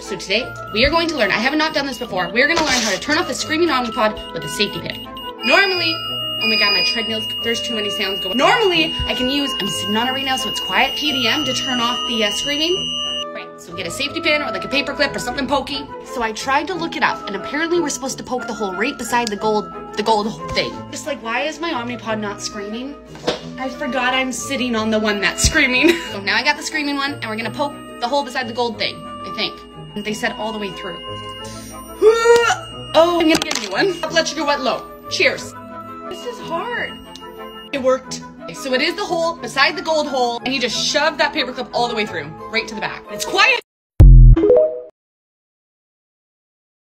So today, we are going to learn, I have not done this before, we are going to learn how to turn off the screaming Omnipod with a safety pin. Normally, oh my god, my treadmills, there's too many sounds going. Normally, I can use, I'm sitting on it right now, so it's quiet PDM to turn off the uh, screaming. So get a safety pin or like a paper clip or something pokey. So I tried to look it up, and apparently we're supposed to poke the hole right beside the gold, the gold thing. Just like, why is my Omnipod not screaming? I forgot I'm sitting on the one that's screaming. so now I got the screaming one, and we're gonna poke the hole beside the gold thing, I think. And they said all the way through. oh, I'm gonna get a new one. Blood sugar wet low. Cheers. This is hard. It worked. So it is the hole beside the gold hole, and you just shove that paperclip all the way through, right to the back. It's quiet.